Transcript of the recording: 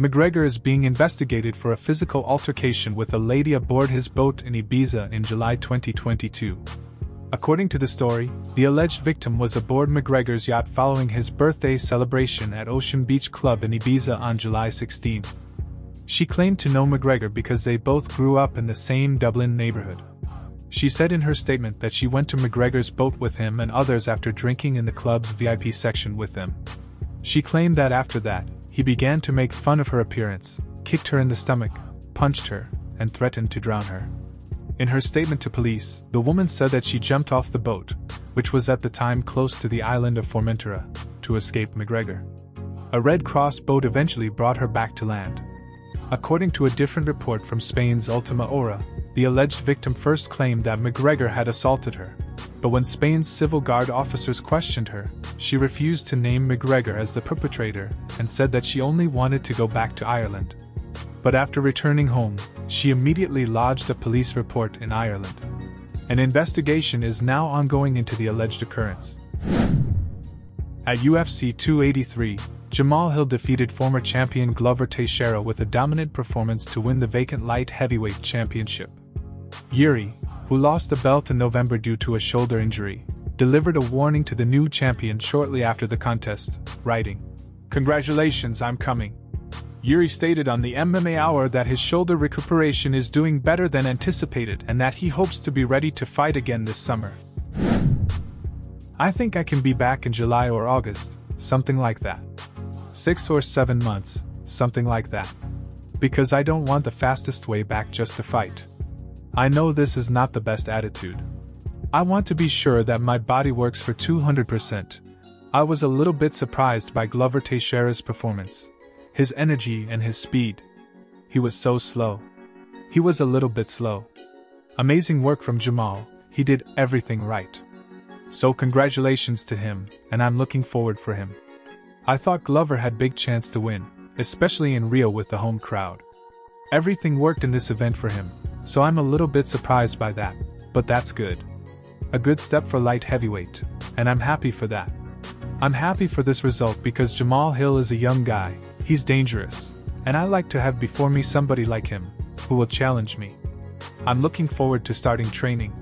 McGregor is being investigated for a physical altercation with a lady aboard his boat in Ibiza in July 2022. According to the story, the alleged victim was aboard McGregor's yacht following his birthday celebration at Ocean Beach Club in Ibiza on July 16. She claimed to know McGregor because they both grew up in the same Dublin neighborhood. She said in her statement that she went to McGregor's boat with him and others after drinking in the club's VIP section with them. She claimed that after that, he began to make fun of her appearance, kicked her in the stomach, punched her, and threatened to drown her. In her statement to police, the woman said that she jumped off the boat, which was at the time close to the island of Formentera, to escape McGregor. A Red Cross boat eventually brought her back to land. According to a different report from Spain's Ultima Hora, the alleged victim first claimed that McGregor had assaulted her, but when Spain's civil guard officers questioned her, she refused to name McGregor as the perpetrator and said that she only wanted to go back to Ireland. But after returning home, she immediately lodged a police report in Ireland. An investigation is now ongoing into the alleged occurrence. At UFC 283, Jamal Hill defeated former champion Glover Teixeira with a dominant performance to win the vacant light heavyweight championship. Jiri, who lost the belt in November due to a shoulder injury, delivered a warning to the new champion shortly after the contest, writing, Congratulations, I'm coming. Jiri stated on the MMA Hour that his shoulder recuperation is doing better than anticipated and that he hopes to be ready to fight again this summer. I think I can be back in July or August, something like that. Six or seven months, something like that. Because I don't want the fastest way back just to fight. I know this is not the best attitude. I want to be sure that my body works for 200%. I was a little bit surprised by Glover Teixeira's performance, his energy and his speed. He was so slow. He was a little bit slow. Amazing work from Jamal, he did everything right. So congratulations to him, and I'm looking forward for him. I thought Glover had big chance to win, especially in Rio with the home crowd. Everything worked in this event for him, so I'm a little bit surprised by that, but that's good. A good step for light heavyweight, and I'm happy for that. I'm happy for this result because Jamal Hill is a young guy, he's dangerous, and I like to have before me somebody like him, who will challenge me. I'm looking forward to starting training.